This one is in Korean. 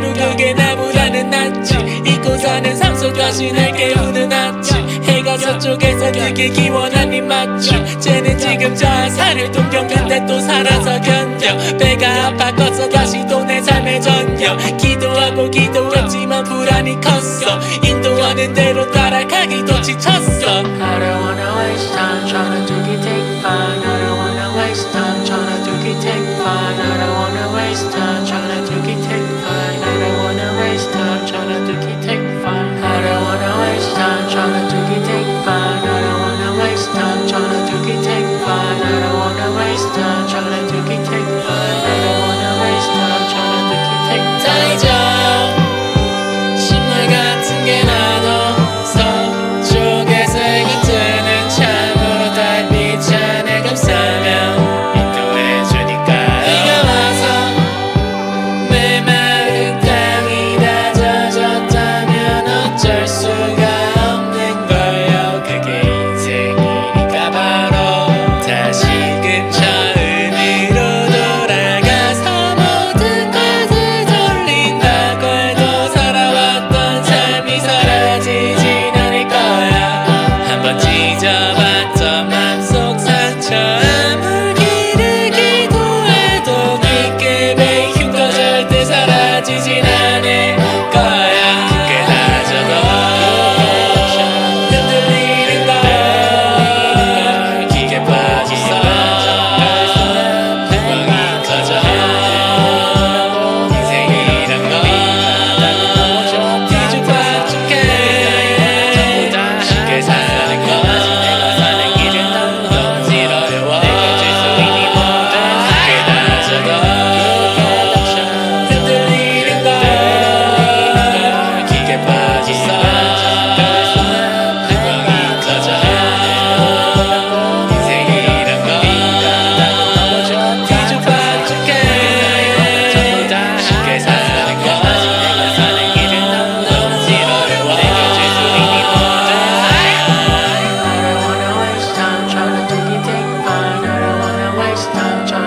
하루 그게 나보다는 낫지. 잊고 사는 삶 속 다시 날 깨우는 아침 해가 서쪽에서 뜨길 기원한 입맞춤 쟤는 지금 자살을 동경근데 또 살아서 견뎌. 배가 아파 껐어 다시 또 내 삶에 전혀 기도하고 기도했지만 불안이 컸어. 인도하는 대로 따라가기도 지쳤어. I don't wanna waste time trying to do it take fine. I don't wanna waste time up first time.